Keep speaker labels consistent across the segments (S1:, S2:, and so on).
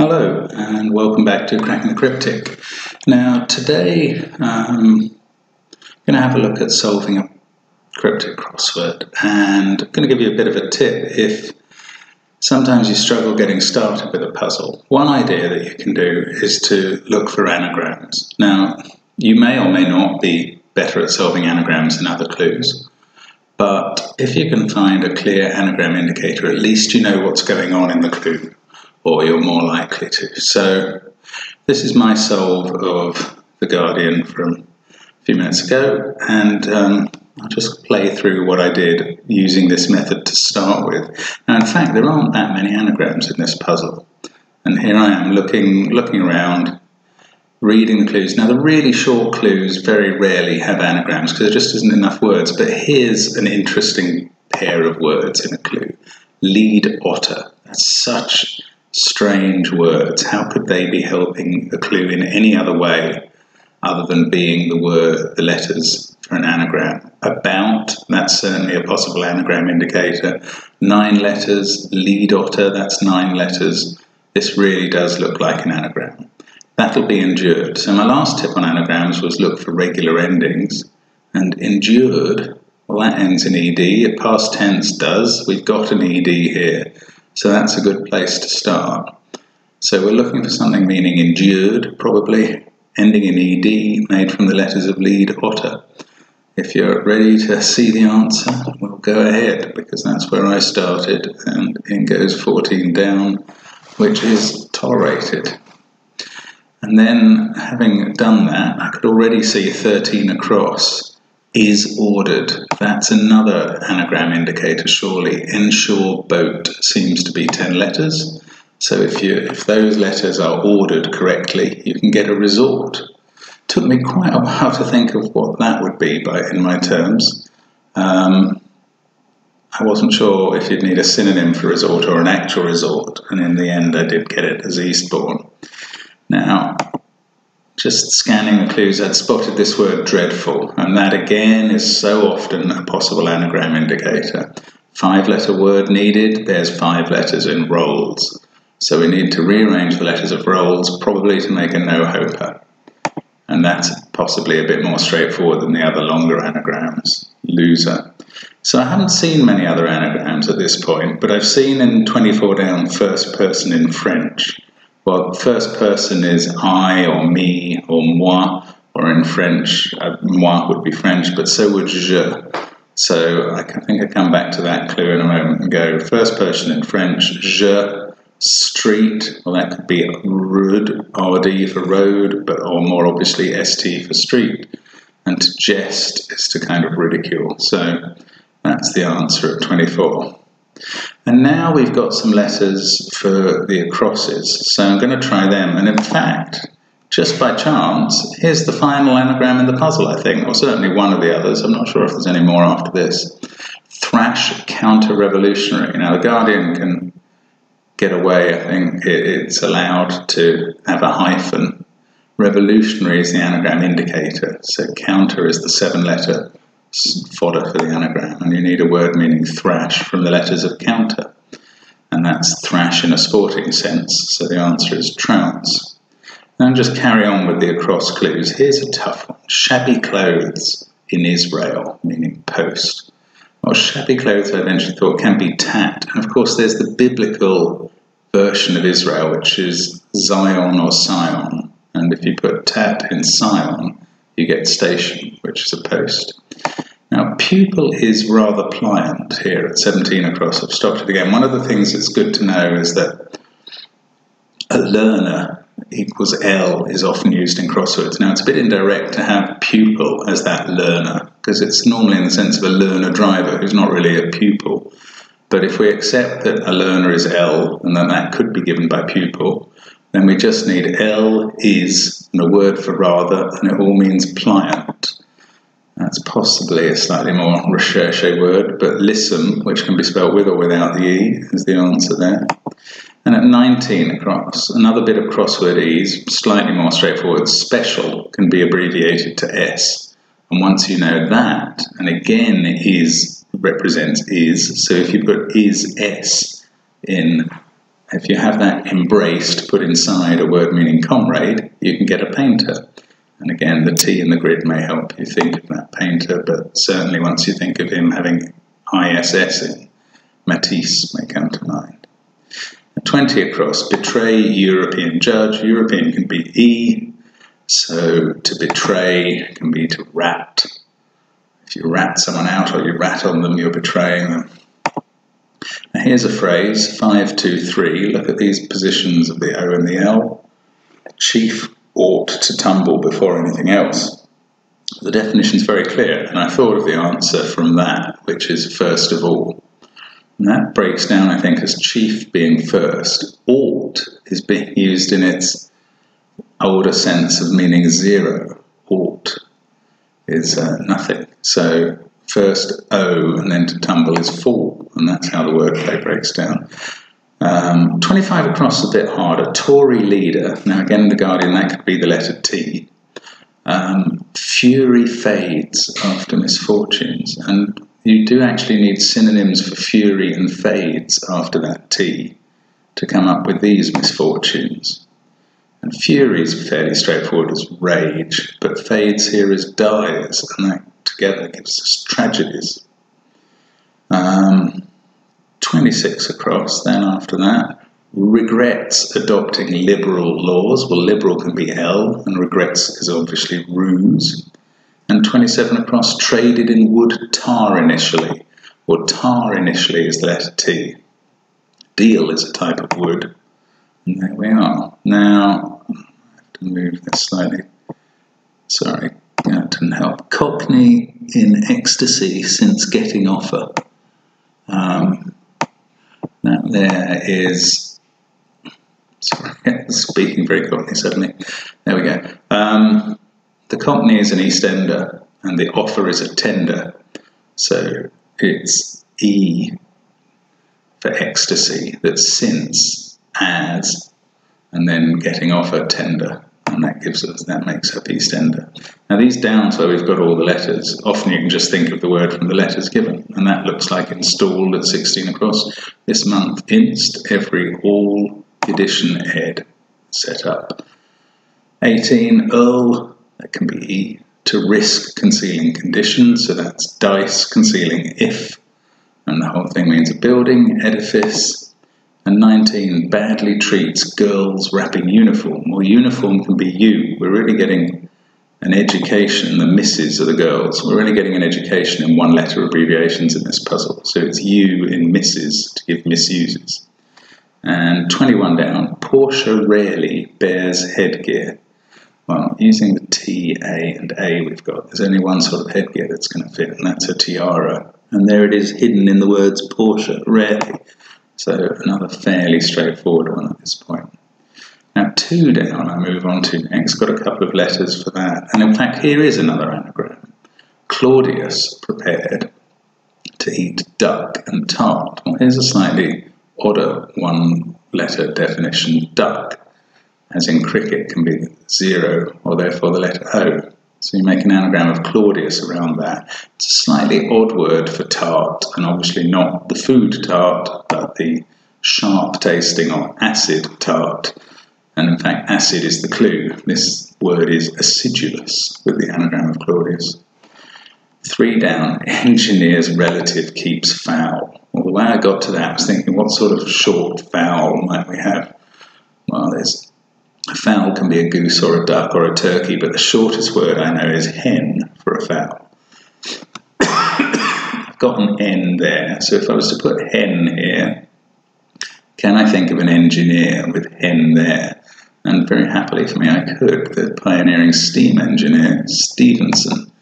S1: Hello, and welcome back to Cracking the Cryptic. Now, today um, I'm going to have a look at solving a cryptic crossword, and I'm going to give you a bit of a tip if sometimes you struggle getting started with a puzzle. One idea that you can do is to look for anagrams. Now, you may or may not be better at solving anagrams than other clues, but if you can find a clear anagram indicator, at least you know what's going on in the clue or you're more likely to. So this is my solve of The Guardian from a few minutes ago, and um, I'll just play through what I did using this method to start with. Now, in fact, there aren't that many anagrams in this puzzle. And here I am looking, looking around, reading the clues. Now, the really short clues very rarely have anagrams because there just isn't enough words, but here's an interesting pair of words in a clue. Lead otter. That's such strange words. How could they be helping a clue in any other way other than being the word, the letters for an anagram? About, that's certainly a possible anagram indicator. Nine letters, lead otter, that's nine letters. This really does look like an anagram. That'll be endured. So my last tip on anagrams was look for regular endings. And endured, well that ends in ed, A past tense does. We've got an ed here. So that's a good place to start. So we're looking for something meaning endured, probably ending in ed, made from the letters of lead otter. If you're ready to see the answer, we'll go ahead because that's where I started, and in goes 14 down, which is tolerated. And then, having done that, I could already see 13 across is ordered. That's another anagram indicator, surely. Ensure boat seems to be 10 letters. So if, you, if those letters are ordered correctly, you can get a resort. Took me quite a while to think of what that would be by, in my terms. Um, I wasn't sure if you'd need a synonym for resort or an actual resort, and in the end I did get it as Eastbourne. Now, just scanning the clues, I'd spotted this word dreadful, and that again is so often a possible anagram indicator. Five letter word needed, there's five letters in rolls. So we need to rearrange the letters of rolls, probably to make a no-hoper. And that's possibly a bit more straightforward than the other longer anagrams. Loser. So I haven't seen many other anagrams at this point, but I've seen in 24 down first person in French. Well, first person is I or me or moi, or in French, uh, moi would be French, but so would je. So I think I come back to that clue in a moment and go first person in French, je, street, well that could be rud, RD for road, but or more obviously ST for street. And to jest is to kind of ridicule. So that's the answer at 24. And now we've got some letters for the acrosses, so I'm going to try them. And in fact, just by chance, here's the final anagram in the puzzle, I think, or certainly one of the others. I'm not sure if there's any more after this. Thrash counter-revolutionary. Now, the Guardian can get away, I think it's allowed to have a hyphen. Revolutionary is the anagram indicator, so counter is the seven-letter fodder for the anagram, and you need a word meaning thrash from the letters of counter. And that's thrash in a sporting sense, so the answer is trounce. Now just carry on with the across clues. Here's a tough one. Shabby clothes in Israel, meaning post. Well, shabby clothes, I eventually thought, can be tat. And of course, there's the biblical version of Israel, which is Zion or Sion. And if you put tat in Sion, you get station, which is a post. Now, pupil is rather pliant here at 17 across. I've stopped it again. One of the things that's good to know is that a learner equals L is often used in crosswords. Now, it's a bit indirect to have pupil as that learner, because it's normally in the sense of a learner driver who's not really a pupil. But if we accept that a learner is L, and then that could be given by pupil, then we just need L is and a word for rather, and it all means pliant. That's possibly a slightly more recherche word, but lissom, which can be spelled with or without the E, is the answer there. And at 19 across, another bit of crosswordese, slightly more straightforward, special can be abbreviated to S. And once you know that, and again is represents is, so if you put is S in if you have that embraced put inside a word meaning comrade, you can get a painter. And again, the T in the grid may help you think of that painter, but certainly once you think of him having ISS in, Matisse may come to mind. 20 across, betray European judge. European can be E, so to betray can be to rat. If you rat someone out or you rat on them, you're betraying them. Now here's a phrase, 523. Look at these positions of the O and the L. Chief ought to tumble before anything else. The definition is very clear, and I thought of the answer from that, which is first of all. And that breaks down, I think, as chief being first. Ought is being used in its older sense of meaning zero. Ought is uh, nothing. So first O and then to tumble is fall, and that's how the wordplay breaks down. Um, 25 across a bit harder. Tory leader. Now, again, the Guardian, that could be the letter T. Um, fury fades after misfortunes, and you do actually need synonyms for fury and fades after that T to come up with these misfortunes. And fury is fairly straightforward as rage, but fades here as dies, and that together gives us tragedies. Um, 26 across, then after that, regrets adopting liberal laws. Well, liberal can be L, and regrets is obviously rues. And 27 across, traded in wood tar initially, or tar initially is the letter T. Deal is a type of wood. And there we are. Now, I have to move this slightly. Sorry, that didn't help. Cockney in ecstasy since getting offer. Um, there is, sorry, speaking very quickly suddenly. There we go. Um, the company is an East Ender and the offer is a tender. So it's E for ecstasy, that's since, as, and then getting offer tender. And that gives us, that makes up East Ender. Now these downs where we've got all the letters, often you can just think of the word from the letters given, and that looks like installed at 16 across. This month, inst, every, all, edition, ed, set up. 18, earl, that can be E. To risk concealing conditions, so that's dice concealing if, and the whole thing means a building, edifice, and 19 badly treats girls wrapping uniform. Well, uniform can be you. We're really getting an education, the misses are the girls. We're really getting an education in one letter abbreviations in this puzzle. So it's you in misses to give misuses. And 21 down, Porsche rarely bears headgear. Well, using the T, A, and A we've got, there's only one sort of headgear that's going to fit, and that's a tiara. And there it is hidden in the words Porsche, rarely. So another fairly straightforward one at this point. Now two down, I move on to next, got a couple of letters for that. And in fact, here is another anagram. Claudius prepared to eat duck and tart. Well, here's a slightly odder one letter definition, duck, as in cricket can be zero, or therefore the letter O. So you make an anagram of Claudius around that. It's a slightly odd word for tart, and obviously not the food tart, but the sharp tasting or acid tart. And in fact, acid is the clue. This word is acidulous with the anagram of Claudius. Three down, engineer's relative keeps foul. Well, the way I got to that, was thinking, what sort of short fowl might we have? Well, there's a fowl can be a goose or a duck or a turkey, but the shortest word I know is hen for a fowl. I've got an N there, so if I was to put hen here, can I think of an engineer with hen there? And very happily for me, I could. The pioneering steam engineer, Stephenson.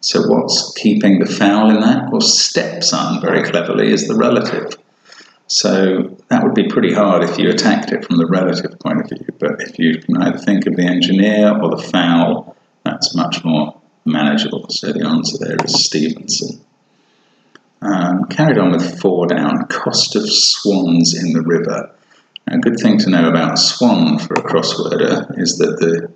S1: So what's keeping the fowl in that? Well, stepson, very cleverly, is the relative. So that would be pretty hard if you attacked it from the relative point of view. But if you can either think of the engineer or the fowl, that's much more manageable. So the answer there is Stephenson. Um, carried on with four down, cost of swans in the river. A good thing to know about swan for a crossworder is that the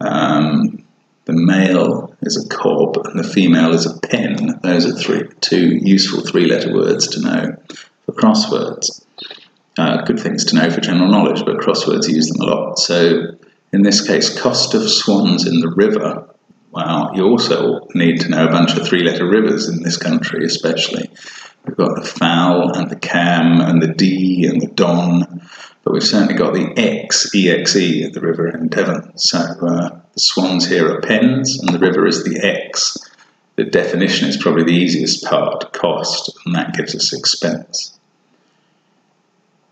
S1: um, the male is a cob and the female is a pen. Those are three, two useful three-letter words to know for crosswords. uh, good things to know for general knowledge, but crosswords use them a lot. So in this case, cost of swans in the river. Well, you also need to know a bunch of three letter rivers in this country, especially. We've got the Fal and the Cam and the Dee and the Don, but we've certainly got the X, EXE, at the river in Devon. So uh, the swans here are pens and the river is the Exe. The definition is probably the easiest part, cost, and that gives us expense.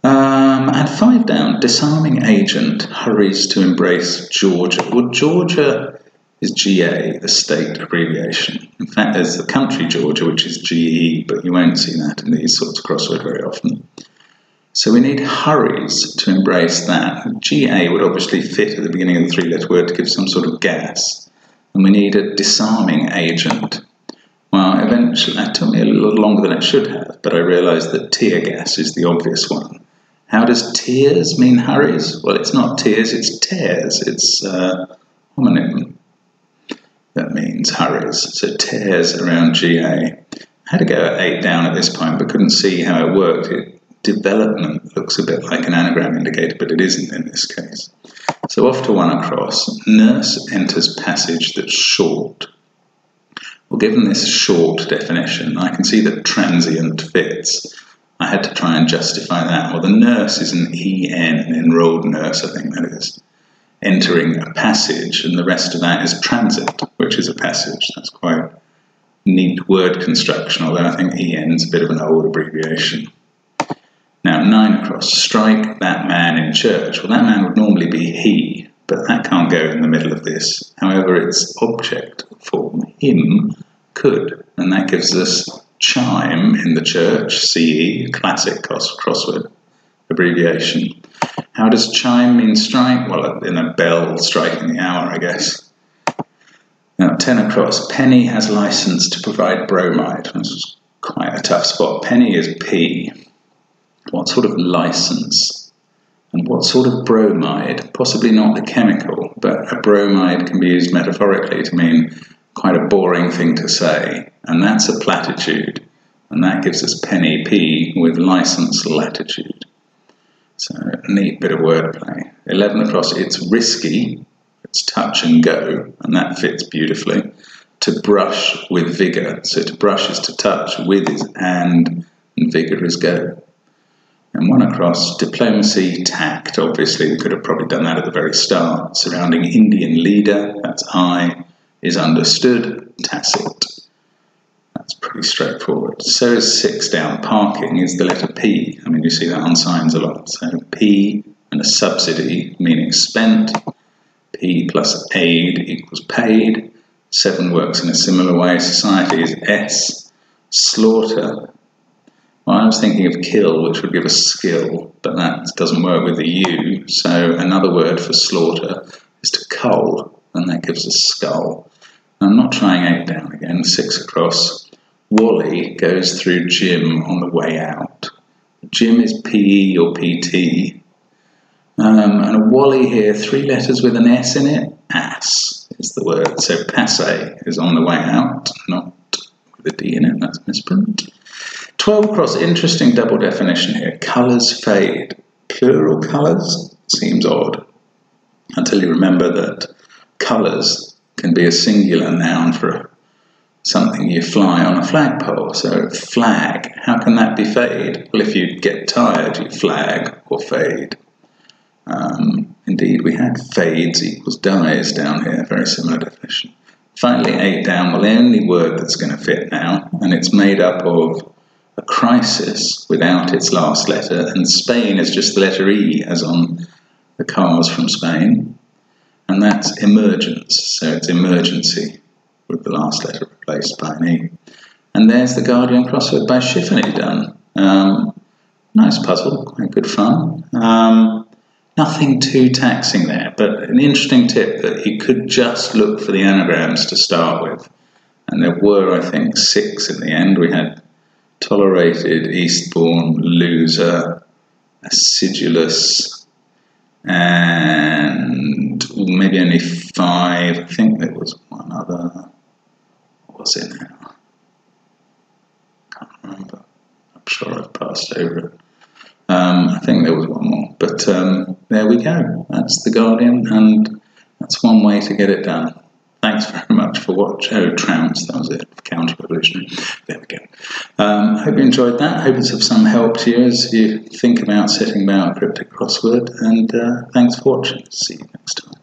S1: Um, and five down, disarming agent hurries to embrace Georgia. Well, Georgia is GA, the state abbreviation. In fact, there's the country Georgia, which is GE, but you won't see that in these sorts of crossword very often. So we need hurries to embrace that. GA would obviously fit at the beginning of the three letter word to give some sort of gas. And we need a disarming agent. Well, eventually, that took me a little longer than it should have, but I realised that tear gas is the obvious one. How does tears mean hurries? Well, it's not tears, it's tears. It's uh, homonym that means hurries. So tears around GA. I had to go at 8 down at this point, but couldn't see how it worked. It, development looks a bit like an anagram indicator, but it isn't in this case. So off to one across. Nurse enters passage that's short. Well, given this short definition, I can see that transient fits. I had to try and justify that. Well, the nurse is an EN, an enrolled nurse, I think that is, entering a passage, and the rest of that is transit, which is a passage. That's quite neat word construction, although I think EN is a bit of an old abbreviation. Now, nine across, strike that man in church. Well, that man would normally be he, but that can't go in the middle of this. However, its object form, him, could, and that gives us chime in the church, CE, classic crossword abbreviation. How does chime mean strike? Well, in a bell striking the hour, I guess. Now, 10 across. Penny has license to provide bromide. This is quite a tough spot. Penny is P. What sort of license? And what sort of bromide? Possibly not the chemical, but a bromide can be used metaphorically to mean quite a boring thing to say, and that's a platitude, and that gives us penny P with license latitude. So, a neat bit of wordplay. 11 across, it's risky, it's touch and go, and that fits beautifully. To brush with vigour, so to brush is to touch, with is and, and vigour is go. And one across, diplomacy, tact, obviously, we could have probably done that at the very start. Surrounding Indian leader, that's I, is understood, tacit. That's pretty straightforward. So is six down. Parking is the letter P. I mean, you see that on signs a lot. So P and a subsidy, meaning spent. P plus aid equals paid. Seven works in a similar way. Society is S. Slaughter. Well, I was thinking of kill, which would give us skill, but that doesn't work with the U. So another word for slaughter is to cull, and that gives us skull. I'm not trying eight down again, six across. Wally goes through gym on the way out. Gym is PE or PT. Um, and a Wally here, three letters with an S in it. Ass is the word. So passe is on the way out, not with a D in it, that's misprint. 12 across, interesting double definition here. Colours fade. Plural colours seems odd until you remember that colours can be a singular noun for something you fly on a flagpole. So, flag, how can that be fade? Well, if you get tired, you flag or fade. Um, indeed, we had fades equals dies down here, very similar definition. Finally, eight down, well, the only word that's going to fit now, and it's made up of a crisis without its last letter, and Spain is just the letter E, as on the cars from Spain and that's emergence. So it's emergency with the last letter replaced by an E. And there's the Guardian crossword by Chifonie done. Um, nice puzzle, quite good fun. Um, nothing too taxing there, but an interesting tip that you could just look for the anagrams to start with. And there were, I think, six in the end. We had tolerated, Eastbourne, loser, acidulous, and maybe only five. I think there was one other. Was it now? Can't remember. I'm sure I've passed over it. Um, I think there was one more, but um, there we go. That's the Guardian, and that's one way to get it done. Thanks very much for watching. Oh, Trounce, that was it. Counter revolutionary. There we go. Um, hope you enjoyed that. Hope it's of some help to you as you think about setting about a cryptic crossword. And uh, thanks for watching. See you next time.